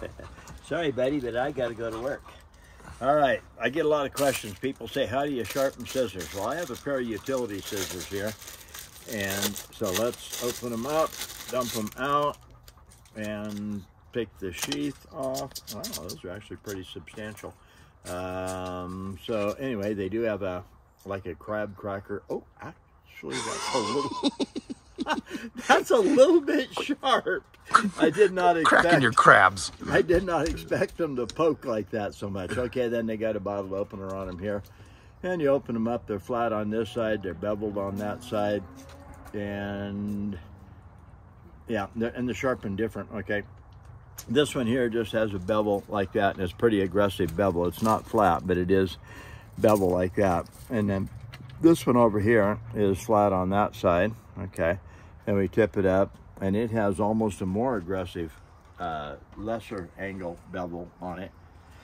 Sorry, buddy, but I got to go to work. All right, I get a lot of questions. People say, how do you sharpen scissors? Well, I have a pair of utility scissors here. And so let's open them up, dump them out, and take the sheath off. Wow, those are actually pretty substantial. Um, so anyway, they do have a, like a crab cracker. Oh, actually that's a little, that's a little bit sharp. I did not expect. Cracking your crabs. I did not expect them to poke like that so much. Okay, then they got a bottle opener on them here. And you open them up, they're flat on this side, they're beveled on that side. And yeah, they're, and they're sharpened different, okay. This one here just has a bevel like that, and it's pretty aggressive bevel. It's not flat, but it is bevel like that. And then this one over here is flat on that side, okay. And we tip it up, and it has almost a more aggressive, uh, lesser angle bevel on it.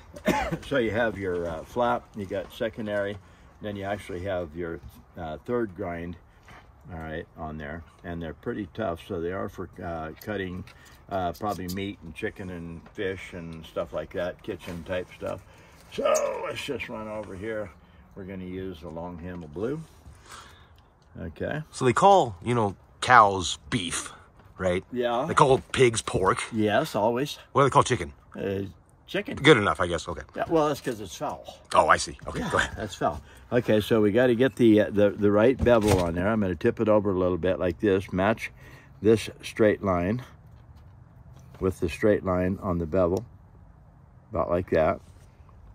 so you have your uh, flat, you got secondary, then you actually have your uh, third grind, all right, on there. And they're pretty tough, so they are for uh, cutting uh, probably meat and chicken and fish and stuff like that, kitchen type stuff. So let's just run over here. We're gonna use the long handle blue. Okay. So they call, you know, cows beef, right? Yeah. They call pigs pork. Yes, always. What do they call chicken? Uh, chicken. Good enough, I guess. Okay. Yeah, well, that's because it's foul. Oh, I see. Okay, go ahead. That's foul. Okay, so we got to get the, uh, the the right bevel on there. I'm going to tip it over a little bit like this. Match this straight line with the straight line on the bevel, about like that.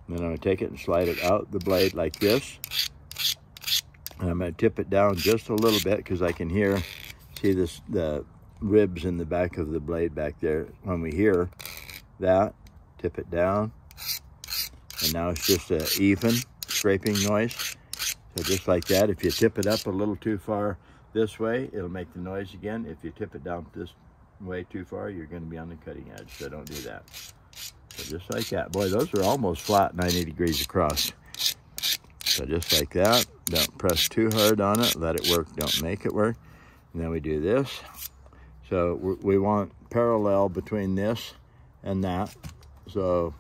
And then I'm going to take it and slide it out the blade like this. And I'm going to tip it down just a little bit because I can hear, see this the ribs in the back of the blade back there. When we hear that, tip it down. And now it's just a even scraping noise. So just like that, if you tip it up a little too far this way, it'll make the noise again. If you tip it down this way too far, you're going to be on the cutting edge, so don't do that. So just like that. Boy, those are almost flat 90 degrees across. So just like that. Don't press too hard on it. Let it work. Don't make it work. And then we do this. So we want parallel between this and that. So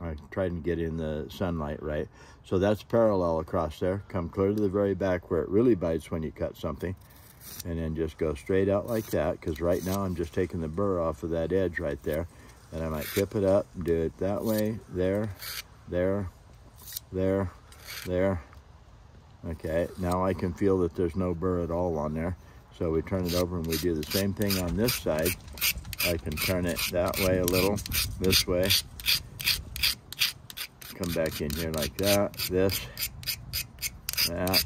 I tried to get in the sunlight right. So that's parallel across there. Come clear to the very back where it really bites when you cut something. And then just go straight out like that. Because right now I'm just taking the burr off of that edge right there. And I might tip it up, do it that way, there, there, there, there. Okay, now I can feel that there's no burr at all on there. So we turn it over and we do the same thing on this side. I can turn it that way a little, this way. Come back in here like that, this, that.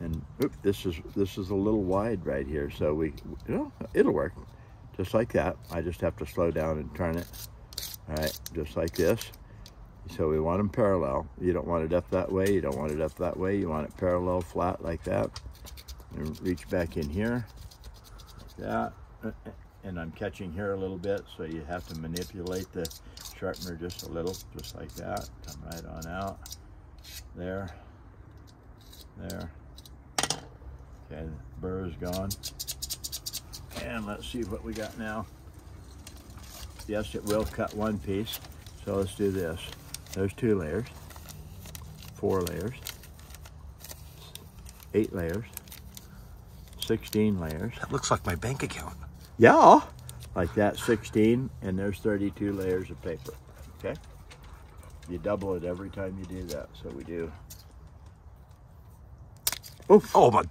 And oop, this is this is a little wide right here. So we, you know, it'll work. Just like that. I just have to slow down and turn it. All right, just like this. So we want them parallel. You don't want it up that way. You don't want it up that way. You want it parallel, flat like that. And reach back in here, like that. And I'm catching here a little bit, so you have to manipulate the sharpener just a little, just like that. Come right on out. There. There. Okay, burr is gone. And let's see what we got now. Yes, it will cut one piece. So let's do this. There's two layers, four layers, eight layers, 16 layers. That looks like my bank account. Yeah, like that, 16, and there's 32 layers of paper, okay? You double it every time you do that, so we do. Oof. Oh my,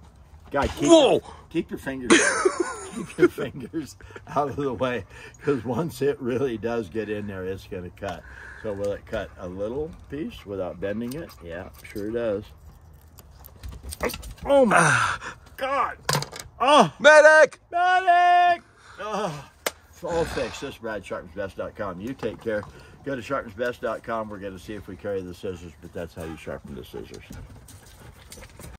God, keep, whoa! keep your fingers keep your fingers out of the way because once it really does get in there, it's going to cut. So will it cut a little piece without bending it? Yeah, sure does. Oh my God! Oh, Medic! medic! Oh, it's all fixed. This is BradSharpensBest.com. You take care. Go to sharpensbest.com. We're going to see if we carry the scissors, but that's how you sharpen the scissors.